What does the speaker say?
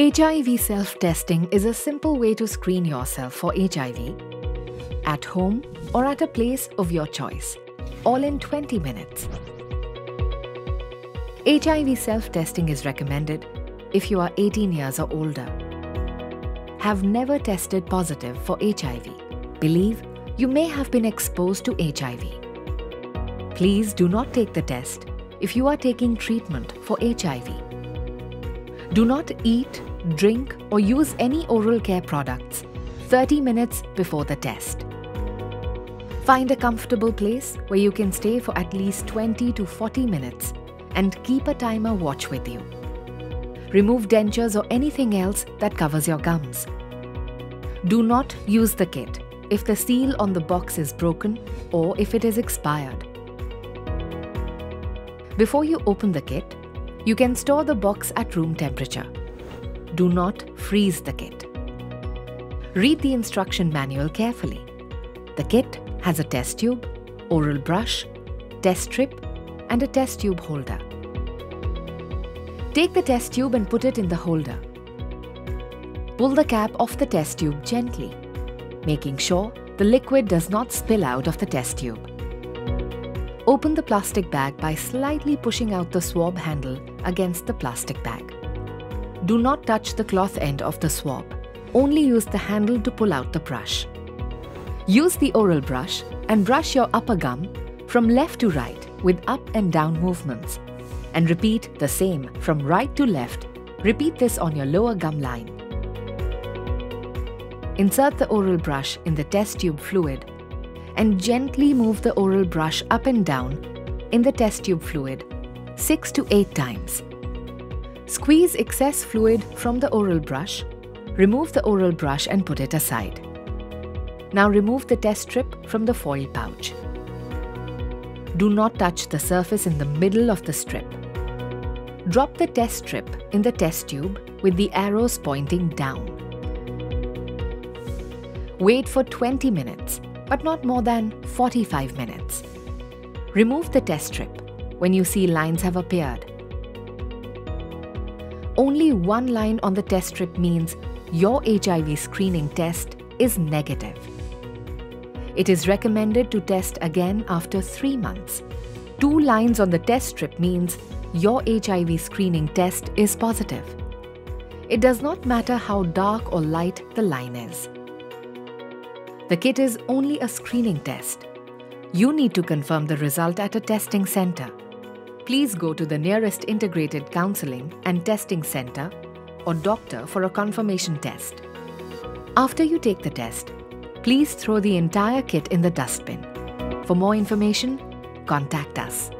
HIV self testing is a simple way to screen yourself for HIV at home or at a place of your choice, all in 20 minutes. HIV self testing is recommended if you are 18 years or older, have never tested positive for HIV, believe you may have been exposed to HIV. Please do not take the test if you are taking treatment for HIV. Do not eat, drink, or use any oral care products 30 minutes before the test. Find a comfortable place where you can stay for at least 20 to 40 minutes and keep a timer watch with you. Remove dentures or anything else that covers your gums. Do not use the kit if the seal on the box is broken or if it is expired. Before you open the kit, you can store the box at room temperature. Do not freeze the kit. Read the instruction manual carefully. The kit has a test tube, oral brush, test strip, and a test tube holder. Take the test tube and put it in the holder. Pull the cap off the test tube gently, making sure the liquid does not spill out of the test tube. Open the plastic bag by slightly pushing out the swab handle against the plastic bag. Do not touch the cloth end of the swab. Only use the handle to pull out the brush. Use the oral brush and brush your upper gum from left to right with up and down movements. And repeat the same from right to left. Repeat this on your lower gum line. Insert the oral brush in the test tube fluid and gently move the oral brush up and down in the test tube fluid 6 to 8 times. Squeeze excess fluid from the oral brush, remove the oral brush and put it aside. Now remove the test strip from the foil pouch. Do not touch the surface in the middle of the strip. Drop the test strip in the test tube with the arrows pointing down. Wait for 20 minutes but not more than 45 minutes. Remove the test strip when you see lines have appeared. Only one line on the test strip means your HIV screening test is negative. It is recommended to test again after three months. Two lines on the test strip means your HIV screening test is positive. It does not matter how dark or light the line is. The kit is only a screening test. You need to confirm the result at a testing center. Please go to the nearest integrated counseling and testing center or doctor for a confirmation test. After you take the test, please throw the entire kit in the dustbin. For more information, contact us.